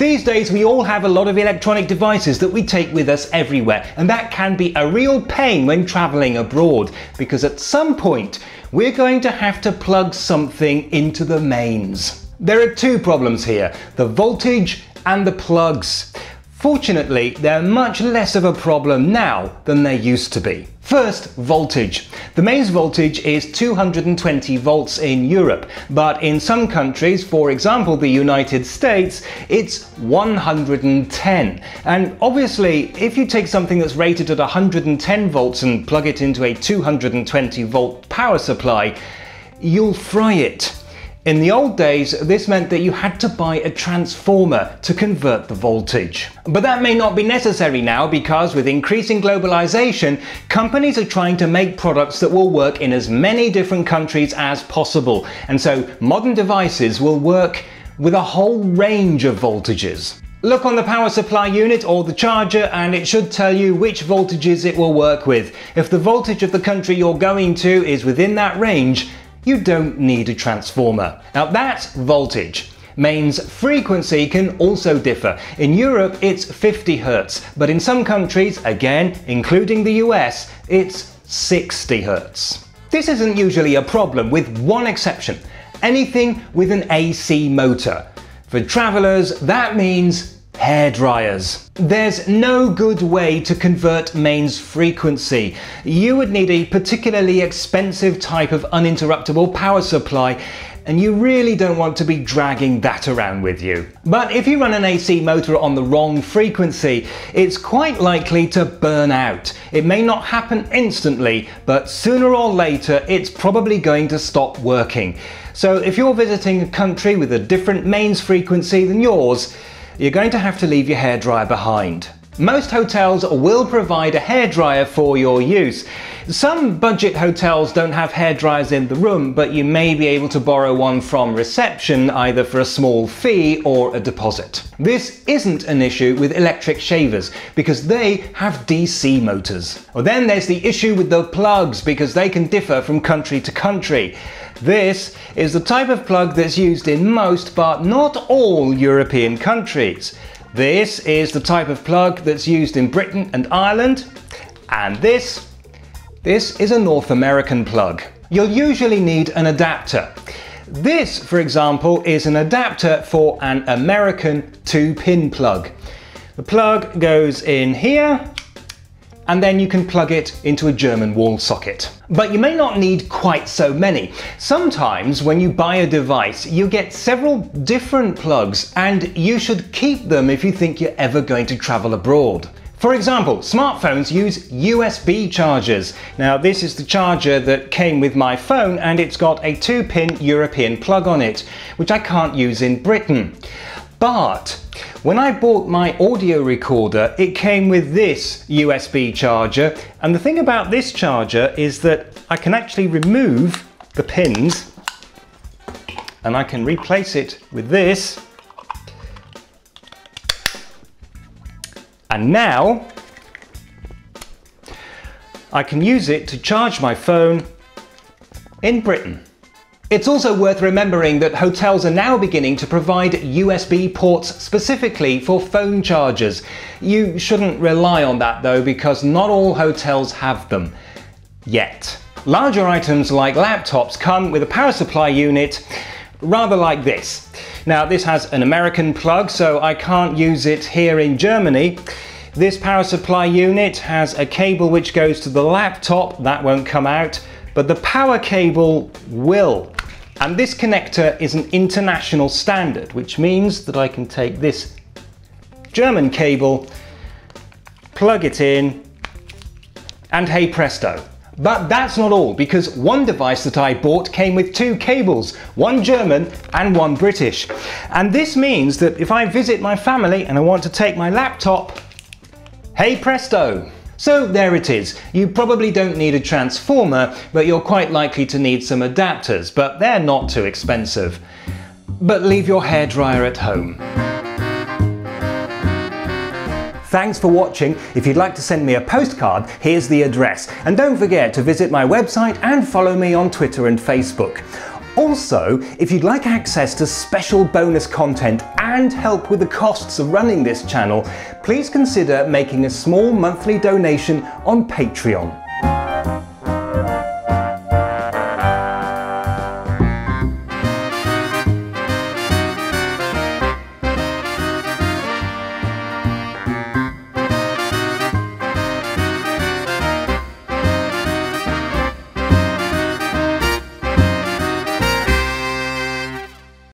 These days we all have a lot of electronic devices that we take with us everywhere and that can be a real pain when travelling abroad because at some point we're going to have to plug something into the mains. There are two problems here, the voltage and the plugs. Fortunately, they're much less of a problem now than they used to be. First, voltage. The mains voltage is 220 volts in Europe, but in some countries, for example the United States, it's 110. And obviously, if you take something that's rated at 110 volts and plug it into a 220 volt power supply, you'll fry it. In the old days, this meant that you had to buy a transformer to convert the voltage. But that may not be necessary now because with increasing globalization, companies are trying to make products that will work in as many different countries as possible. And so modern devices will work with a whole range of voltages. Look on the power supply unit or the charger and it should tell you which voltages it will work with. If the voltage of the country you're going to is within that range, you don't need a transformer. Now that's voltage. Mains frequency can also differ. In Europe it's 50 Hz, but in some countries, again including the US, it's 60 Hz. This isn't usually a problem with one exception, anything with an AC motor. For travellers that means hair dryers. There's no good way to convert mains frequency. You would need a particularly expensive type of uninterruptible power supply and you really don't want to be dragging that around with you. But if you run an AC motor on the wrong frequency, it's quite likely to burn out. It may not happen instantly, but sooner or later it's probably going to stop working. So if you're visiting a country with a different mains frequency than yours, you're going to have to leave your hairdryer behind. Most hotels will provide a hairdryer for your use. Some budget hotels don't have hairdryers in the room, but you may be able to borrow one from reception either for a small fee or a deposit. This isn't an issue with electric shavers because they have DC motors. Well, then there's the issue with the plugs because they can differ from country to country. This is the type of plug that's used in most but not all European countries. This is the type of plug that's used in Britain and Ireland. And this, this is a North American plug. You'll usually need an adapter. This, for example, is an adapter for an American 2-pin plug. The plug goes in here and then you can plug it into a German wall socket. But you may not need quite so many. Sometimes when you buy a device, you get several different plugs and you should keep them if you think you're ever going to travel abroad. For example, smartphones use USB chargers. Now this is the charger that came with my phone and it's got a 2-pin European plug on it, which I can't use in Britain. But when I bought my audio recorder, it came with this USB charger. And the thing about this charger is that I can actually remove the pins and I can replace it with this. And now I can use it to charge my phone in Britain. It's also worth remembering that hotels are now beginning to provide USB ports specifically for phone chargers. You shouldn't rely on that though because not all hotels have them. Yet. Larger items like laptops come with a power supply unit rather like this. Now this has an American plug so I can't use it here in Germany. This power supply unit has a cable which goes to the laptop, that won't come out, but the power cable will. And this connector is an international standard, which means that I can take this German cable, plug it in, and hey presto. But that's not all, because one device that I bought came with two cables, one German and one British. And this means that if I visit my family and I want to take my laptop, hey presto, so there it is. You probably don't need a transformer, but you're quite likely to need some adapters, but they're not too expensive. But leave your hairdryer at home. Thanks for watching. If you'd like to send me a postcard, here's the address. And don't forget to visit my website and follow me on Twitter and Facebook. Also, if you'd like access to special bonus content and help with the costs of running this channel, please consider making a small monthly donation on Patreon.